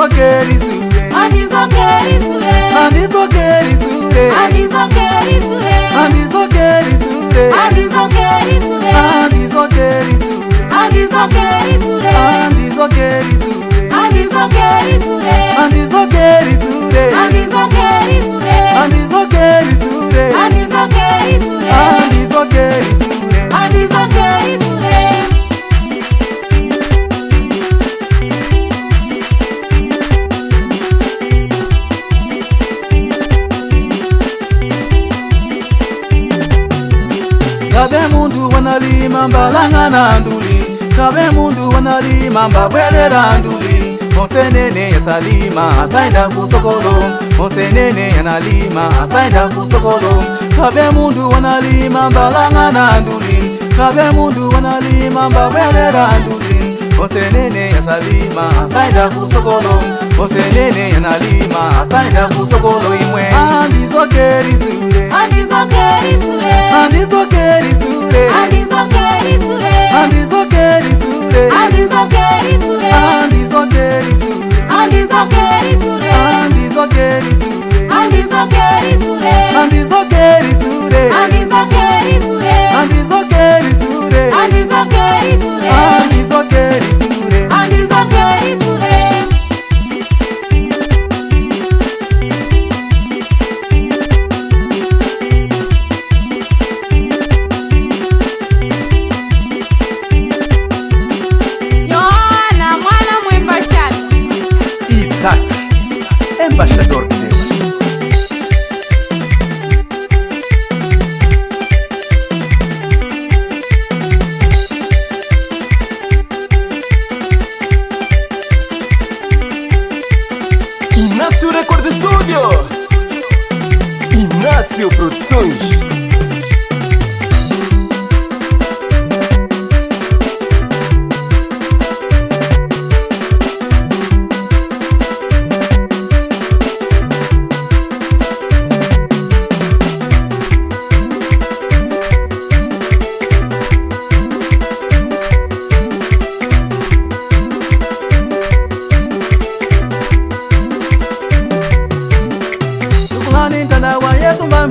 wake lizi wanalima mbalangana nduli kabe mundu wanalima mbabwelela nduli mosenene yasalima asaenda kusokolo mosenene yanalima asaenda kusokolo kabe mundu wanalima mbalangana nduli kabe mundu wanalima mbabwelela nduli mosenene yasalima asaenda kusokolo mosenene yanalima asaenda kusokolo imwe andizokeri sule andizokeri sule andizokeri sule agizongera isure embaixador de Deus. Inácio Record Studio Inácio Produções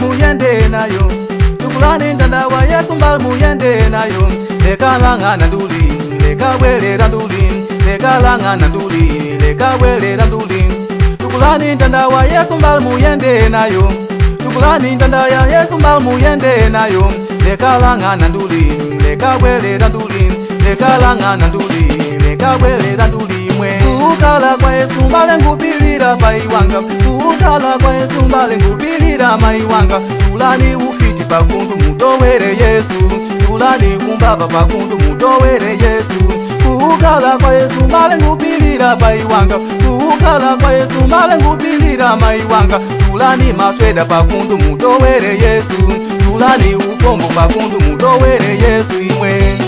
muyende nayo tukulani ndanda wa yesu mbal muyende nayo lekalangana nduli lekabwelera nduli lekalangana nduli lekabwelera nduli tukulani ndanda wa yesu mbal muyende nayo tukulani ndanda ya yesu mbal muyende nayo lekalangana nduli lekabwelera nduli lekalangana nduli lekabwelera nduli kutala kwa yesu mbale ngubilira paiwanga kutala kwa yesu mbale ngubilira maiwanga tulani ufiti pakundu mudowere yesu tulani umbaba pakundu mudowere yesu kukala kwa yesu mbale ngubilira paiwanga kukala kwa yesu mbale ngubilira maiwanga tulani matweda pakundu mudowere yesu tulani ukombo pakundu mudowere yesu imwe